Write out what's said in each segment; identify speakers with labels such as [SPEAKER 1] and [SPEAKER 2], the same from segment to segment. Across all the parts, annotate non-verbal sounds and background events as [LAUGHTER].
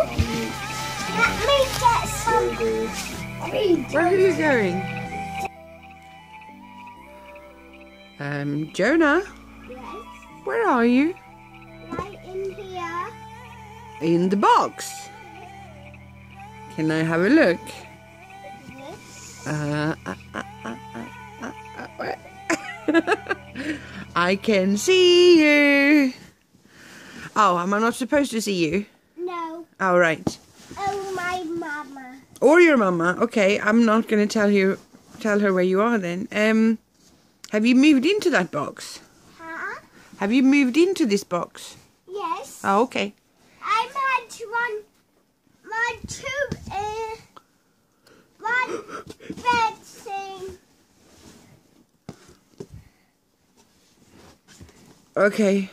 [SPEAKER 1] Let me get some food.
[SPEAKER 2] Where are you going? Um, Jonah,
[SPEAKER 1] Yes,
[SPEAKER 2] where are you?
[SPEAKER 1] right in here.
[SPEAKER 2] In the box. Can I have a look?
[SPEAKER 1] Yes.
[SPEAKER 2] Uh, uh, uh, uh, uh, uh, uh? [LAUGHS] I can see you. Oh, am I not supposed to see you?
[SPEAKER 1] No.
[SPEAKER 2] All right.
[SPEAKER 1] Oh, my mama.
[SPEAKER 2] Or your mama. Okay, I'm not going to tell you, tell her where you are then. Um, have you moved into that box?
[SPEAKER 1] Huh?
[SPEAKER 2] Have you moved into this box?
[SPEAKER 1] Yes.
[SPEAKER 2] Oh, okay.
[SPEAKER 1] I'm had one, one, two, uh, [GASPS] one [GASPS] bed
[SPEAKER 2] Okay.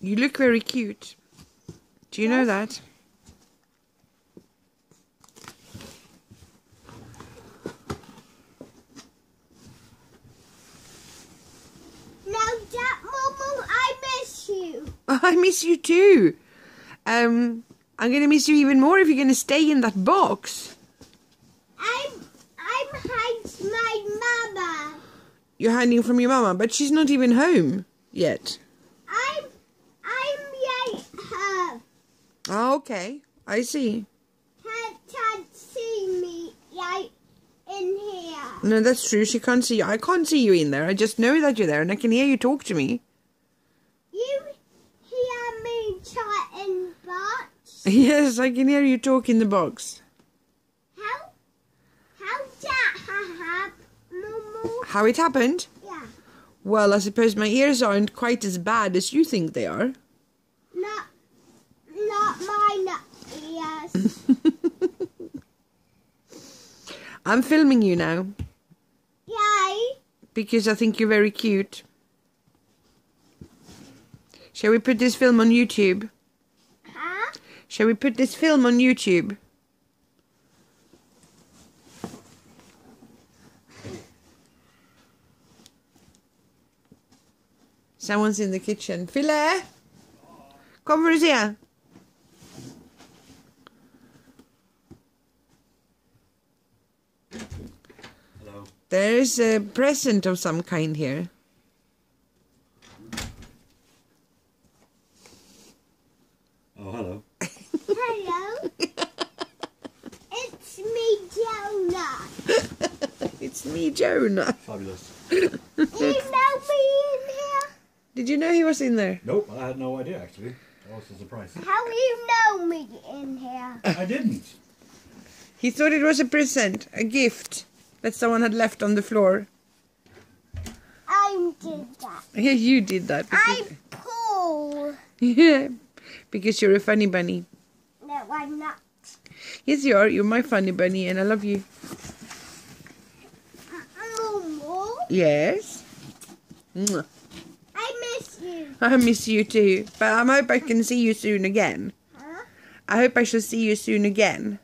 [SPEAKER 2] You look very cute. Do you know that?
[SPEAKER 1] Now, that Momo, I miss you. [LAUGHS]
[SPEAKER 2] I miss you too. Um, I'm gonna miss you even more if you're gonna stay in that box.
[SPEAKER 1] I'm, I'm hiding my mama.
[SPEAKER 2] You're hiding from your mama, but she's not even home yet.
[SPEAKER 1] I'm, I'm yet her.
[SPEAKER 2] Oh, okay. I see.
[SPEAKER 1] Can't, can't see me right in here.
[SPEAKER 2] No, that's true. She can't see you. I can't see you in there. I just know that you're there and I can hear you talk to me.
[SPEAKER 1] You hear me chat chatting, box? [LAUGHS]
[SPEAKER 2] Yes, I can hear you talk in the box.
[SPEAKER 1] how, how that happen, Momo?
[SPEAKER 2] How it happened?
[SPEAKER 1] Yeah,
[SPEAKER 2] Well, I suppose my ears aren't quite as bad as you think they are.
[SPEAKER 1] not, not mine. Yes. [LAUGHS]
[SPEAKER 2] I'm filming you now
[SPEAKER 1] Yay.
[SPEAKER 2] because I think you're very cute. Shall we put this film on YouTube?
[SPEAKER 1] Huh?
[SPEAKER 2] Shall we put this film on YouTube? Someone's in the kitchen. Fille! Kom för att se.
[SPEAKER 3] Hello.
[SPEAKER 2] There's a present of some kind here.
[SPEAKER 3] Oh, hello.
[SPEAKER 1] Hello. [LAUGHS] it's me, Jonah.
[SPEAKER 2] It's me, Jonah.
[SPEAKER 3] Fabulous.
[SPEAKER 1] You know me in here?
[SPEAKER 2] Did you know he was in there?
[SPEAKER 3] Nope, I had no idea actually. That was a surprise.
[SPEAKER 1] How do you know me in here?
[SPEAKER 3] I didn't.
[SPEAKER 2] He thought it was a present, a gift that someone had left on the floor.
[SPEAKER 1] I did that.
[SPEAKER 2] Yeah, you did that.
[SPEAKER 1] I
[SPEAKER 2] Because,
[SPEAKER 1] pull.
[SPEAKER 2] yeah, because you're a funny bunny.
[SPEAKER 1] No, I'm not.
[SPEAKER 2] Yes, you are. You're my funny bunny, and I love you.
[SPEAKER 1] Uh, uh, Momo,
[SPEAKER 2] Yes. Mwah.
[SPEAKER 1] I miss you.
[SPEAKER 2] I miss you too, but I hope I can see you soon again.
[SPEAKER 1] Huh?
[SPEAKER 2] I hope I shall see you soon again.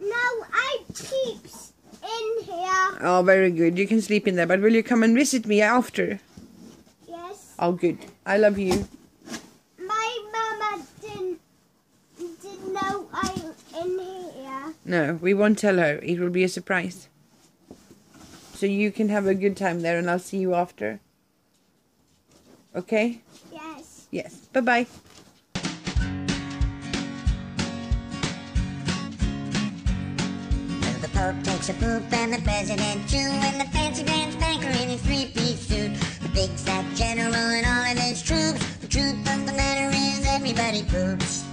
[SPEAKER 1] No, I keeps in here.
[SPEAKER 2] Oh, very good. You can sleep in there, but will you come and visit me after?
[SPEAKER 1] Yes.
[SPEAKER 2] Oh, good. I love you.
[SPEAKER 1] My mama didn't, didn't know I'm in here.
[SPEAKER 2] No, we won't tell her. It will be a surprise. So you can have a good time there, and I'll see you after. Okay?
[SPEAKER 1] Yes.
[SPEAKER 2] Yes. Bye bye.
[SPEAKER 4] The Pope takes a poop and the President too, and the fancy pants banker in his three-piece suit. The big fat general and all of his troops. The truth of the matter is everybody poops.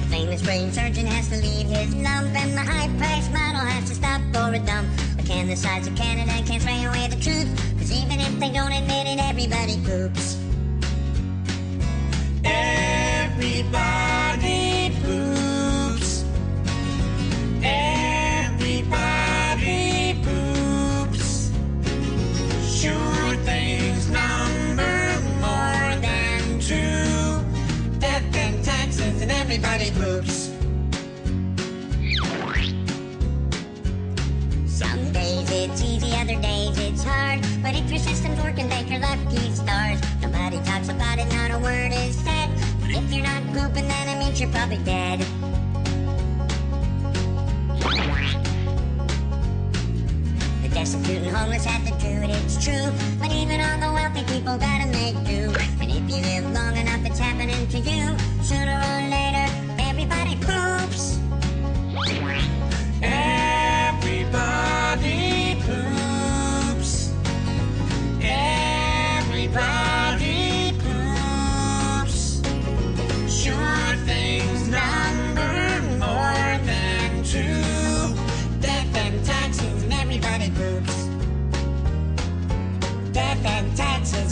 [SPEAKER 4] The famous brain surgeon has to leave his lump, and the high-priced model has to stop for a dump. Can the size of Canada can't spray away the truth? Cause even if they don't admit it, everybody poops.
[SPEAKER 5] Everybody poops. Everybody poops. Sure things number more than two. Death and taxes and everybody poops.
[SPEAKER 4] Lucky stars. Nobody talks about it, not a word is said. But if you're not pooping, then it means you're probably dead. The destitute and homeless have to do it, it's true. But even all the wealthy people gotta make do. And if you live long enough, it's happening to you. Sooner or later, everybody poops.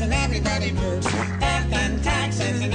[SPEAKER 4] and everybody moves. F and taxes and